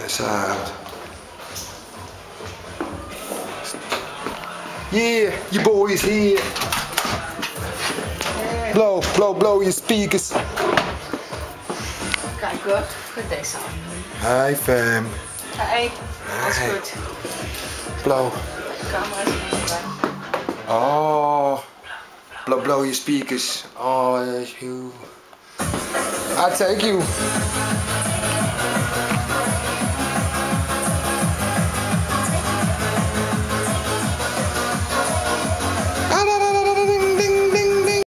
That's out. Yeah, your boy's here. Blow, blow, blow your speakers. Kijk good, good. deze aan. Hi fam. Hi. alles Hey. goed. Blow. Oh. Blow, blow your speakers. Oh, you. I take you.